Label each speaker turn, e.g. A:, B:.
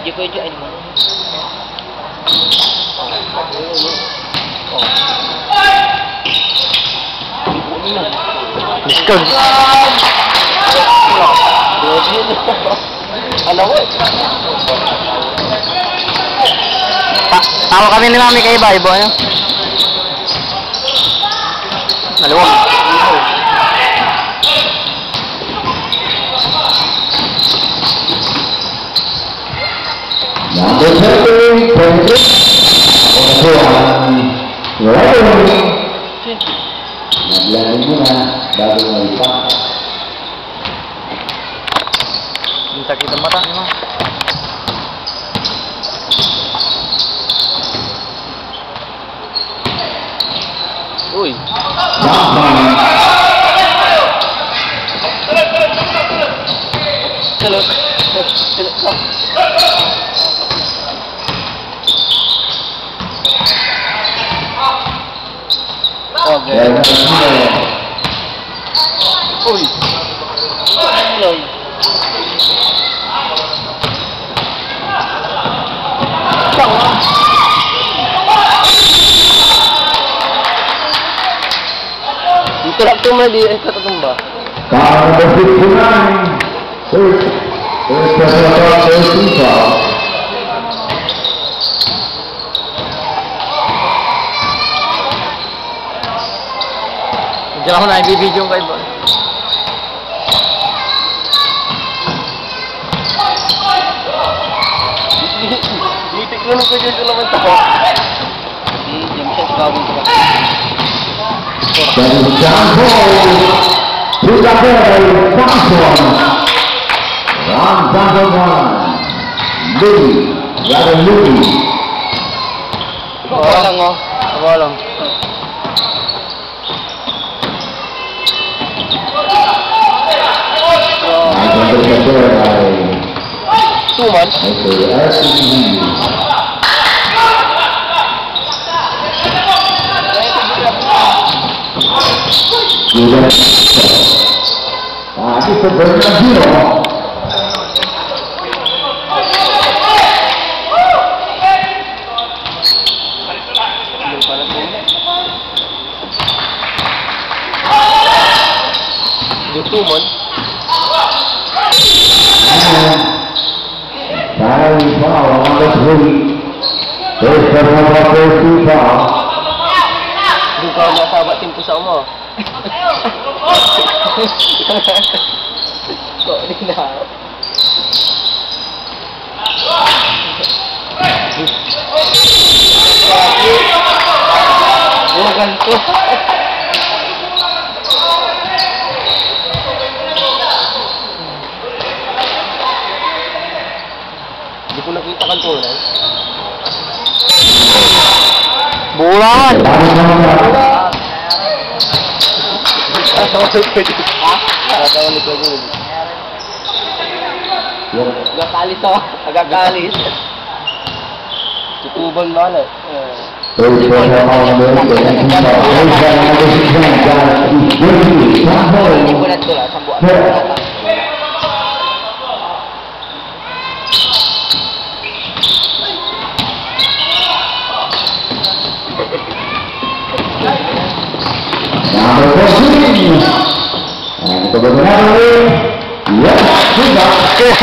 A: Video ko dyan mo.
B: Discord.
A: Alam?
B: Pa tawa kami ni Mami kay Iba, Ibo, ano? Maluwag.
C: Number 30, Patrick. Ito ang Lalo. Naglagay mo na bago malipat.
B: Ang sakit ang mata, ano?
A: Okay.
C: Yan ang sino.
A: Uy. Uy. Dito lang tumba di eh katatumba.
C: Foul number 59. First, first
B: Diyan ako na, ibibidyo kayo ba?
A: Titignan ko dyan naman sa ko. Hindi, dyan siya sa bagong ko.
C: Through the ball, fast one. One, double one. Louis,
A: rather lang oh.
B: Wala lang.
A: Two months.
C: Is Bernardino.
A: Yung pala po. Yung
C: Firing foul on number three. First personal foul, first team foul.
A: Doon ka masaba team Hindi ko nakita kan tulad.
B: Bulan!
C: Tapos naman na.
A: Tatawag ko dito. Ha? Tatawag ko dito.
C: Yan.
A: Agakalis ako. Agakalis.
C: Number 14. And
B: to go to another way. Yes, good